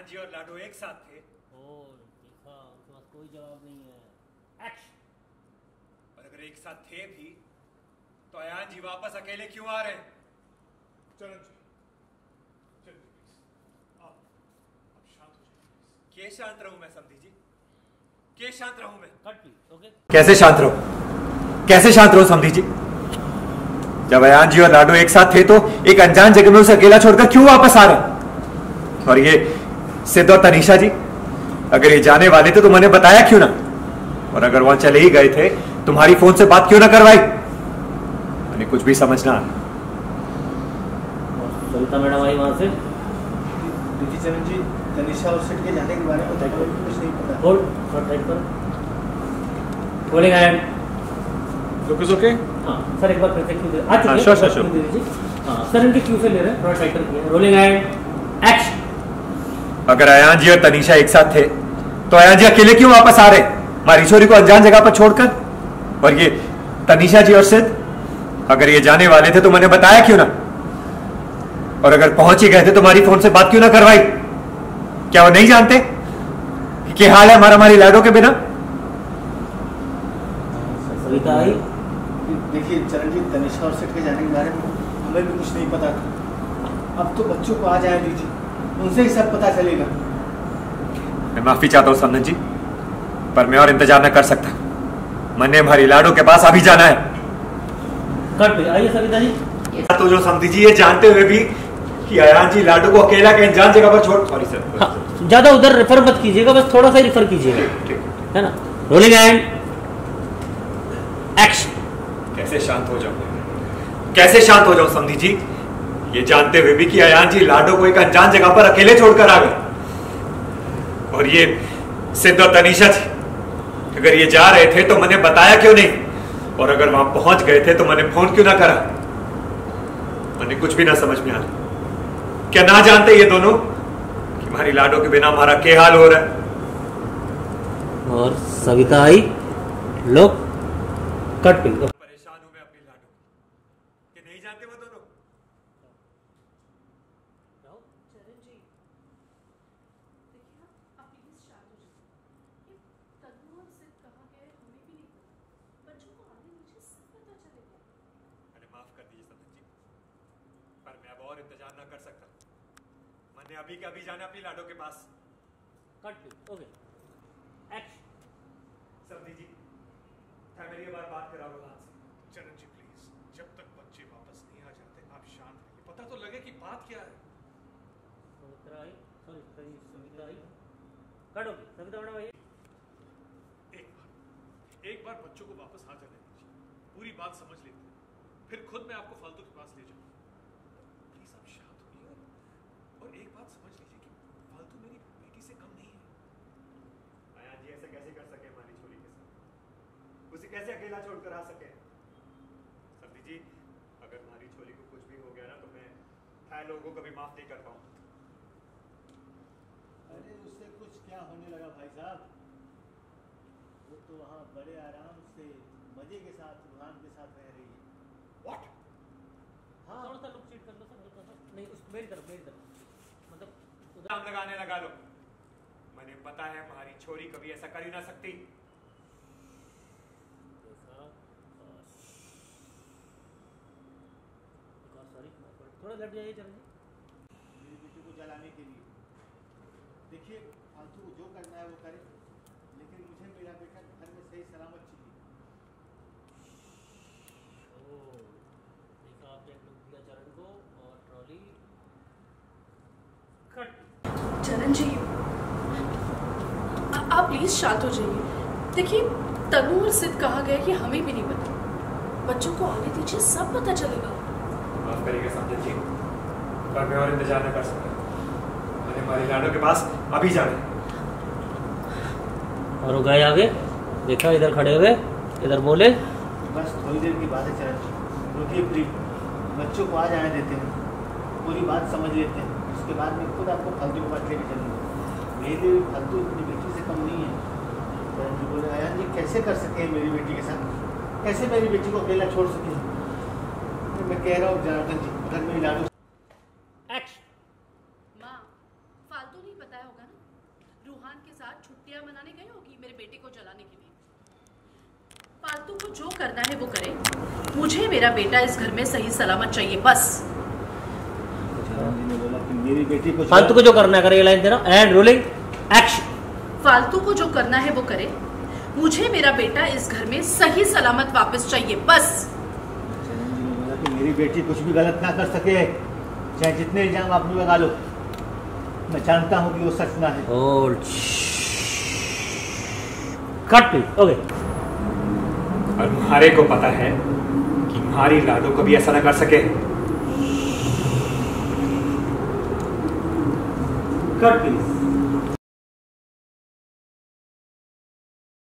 अयान जी और लाडो एक साथ थे। ओ देखा उसके पास कोई जवाब नहीं है। एक्शन और अगर एक साथ थे भी तो अयान जी वापस अकेले क्यों आ रहे हैं? चरण जी चरण जी आप आप शांत हो जाइए के शांत रहूँ मैं समझी जी? के शांत रहूँ मैं? कट प्लीज़ ओके कैसे शांत रहूँ? कैसे शांत रहूँ समझी जी? जब अयान जी और लाडो एक साथ थे तो एक अनजान जगह में उसे अकेला छोड़कर क्यों वापस आ रहे और ये सिद्ध और तनीषा जी अगर ये जाने वाले थे तो मैंने बताया क्यों ना? और अगर वहाँ चले ही गए थे तुम्हारी फ़ोन से बात क्यों ना करवाई? मैंने कुछ भी समझना सविता मैडम आई वहाँ से? चरण जी तनिषा और सेट के जाने के बारे में कुछ नहीं पता। होल्ड थोड़ा टाइट करो। Rolling hand look is okay हाँ सर एक बार फिर से क्यू दे आ चुके हाँ, हैं, सर इनके क्यू से ले रहे हैं? थोड़ा रोलिंग हैंड अगर अयान जी और तनीषा एक साथ थे तो अयान जी अकेले क्यों वापस आ रहे? हमारी छोरी को अनजान जगह पर छोड़कर? और ये तनीषा जी और सिद्ध? अगर ये जाने वाले थे तो मैंने बताया क्यों ना? और अगर पहुँच ही गए थे तो हमारी फ़ोन से बात क्यों ना करवाई? क्या वो नहीं जानते कि क्या हाल है हमारा हमारी लाडो के बिना? देखिए चरण जी तनिषा और सेट के जाने के बारे में हमें भी कुछ नहीं पता था। अब तो बच्चों को आ जाए दीजिए उनसे ही सब पता चलेगा। मैं माफ़ी चाहता हूँ समन जी पर मैं और इंतज़ार न कर सकता। मैंने हमारी लाडो के पास अभी जाना है। कट प्लीज़ आइए सविता जी। तो जो समझी जी ये जानते हुए भी कि अयान जी लाडो को अकेला के अनजान जगह पर छोड़ सॉरी सर हाँ ज़्यादा उधर रेफर मत कीजिएगा बस थोड़ा सा रेफर कीजिएगा। है ना? रोलिंग हैंड एक्शन कैसे शांत हो जाऊँ? कैसे शांत हो जाऊँ समधी जी? ये जानते हुए भी कि अयान जी लाडो को एक अनजान जगह पर अकेले छोड़कर आ गए। और ये सिद्ध और तनीषा थी अगर ये जा रहे थे तो मैंने बताया क्यों नहीं? और अगर वहाँ पहुँच गए थे तो मैंने फ़ोन क्यों ना करा? मैंने कुछ भी ना समझ में आ क्या ना जानते ये दोनों कि हमारी लाडो के बिना हमारा क्या हाल हो रहा है? और सविता आई, लोग कट प्लीज़ परेशान हूँ मैं अपनी लाडो ये नहीं जानते वो दोनों चरण जी देखिए ना आप प्लीज़ शांत हो जाइए ये तन्नू और सिद्ध कहाँ गए हमें भी नहीं पता बच्चों को आने दीजिए सब पता चलेगा मैंने माफ़ कर दीजिए समझ जी पर मैं अब और इंतज़ार ना कर सकता। मैंने अभी के अभी जाना अपनी लाडो के पास। कट ओके एक्शन जी मेरी ये बार बात करा रोहान से चरण जी प्लीज़ जब तक बच्चे वापस नहीं आ जाते आप शांत रहिए। पता तो लगे कि बात क्या है। I sorry sorry Savita I cut Savita madam I एक बार एक बार बच्चों को वापस आ जाने दीजिए। पूरी बात समझ लेते हैं। फिर खुद मैं आपको फालतू के पास ले जाऊँगा प्लीज़ आप शांत होइए और एक बात समझ लीजिए कि फालतू मेरी बेटी से कम नहीं है। आया जी ऐसे कैसे कर सके हमारी छोरी के साथ? उसे कैसे अकेला छोड़कर आ सके? समझी जी अगर हमारी छोरी को कुछ भी हो गया ना तो मैं है लोगों को कभी माफ़ नहीं कर पाऊँगा अरे उससे कुछ क्या होने लगा भाई साहब? वो तो वहाँ बड़े आराम से मज़े के साथ रुहान के साथ रह रही है व्हाट हाँ थोड़ा सा लुक चीट कर लो सर हल्का सा नहीं उस मेरी तरफ़ मेरी तरफ़ मतलब उधर नाम लगाने लगा लो। मैंने पता है हमारी छोरी कभी ऐसा कर ही ना सकती। सॉरी थोड़ा लट जाइए चरण जी मेरी बेटी को जलाने के लिए। देखिए फालतू को जो करना है वो करे लेकिन मुझे मेरा बेटा घर में सही सलामत चाहिए। देखा आपने एक लुक दिया चरण को और ट्रॉली। कट। चरण जी आ- आप प्लीज़ शांत हो जाइए। देखिए तनु और सिद्ध कहाँ गए ये हमें भी नहीं पता। बच्चों को आने दीजिए सब पता चलेगा। माफ़ करिएगा समझन जी। पर मैं और इंतज़ार न कर सकता। मैंने हमारी लाडो के पास अभी जाना और वो गए आगे? देखा इधर खड़े हुए इधर बोले। बस थोड़ी देर की बात है चरण जी रुकिए प्लीज़। बच्चों को आ जाने देते हैं। पूरी बात समझ लेते हैं। उसके बाद मैं खुद आपको फालतू की बात लेके चलूँगा। मेरी भी फालतू अपनी बेटी से कम नहीं है। चरण जी बोले आयान जी कैसे कर सके हैं मेरी बेटी के साथ? कैसे मेरी बेटी को अकेला छोड़ सके? तो मैं कह रहा हूँ, जनार्दन जी लाडू तो होगी मेरे को जो करना है वो करे। मुझे मेरा बेटा इस घर में सही सलामत चाहिए, बस। मेरी बेटी को फालतू को जो करना है करे लाइन तेरा। एंड रोलिंग एक्शन फालतू को जो करना है वो करे। मुझे मेरा बेटा इस घर में सही सलामत वापस चाहिए बस। कि मेरी बेटी कुछ भी गलत ना कर सके। चाहे जितने इल्ज़ाम आप लगा लो। मैं जानता हूँ कि वो सच ना है। होल्ड कट प्लीज़ ओके और म्हारे को पता है कि म्हारी लाडो कभी ऐसा ना कर सके। Cut please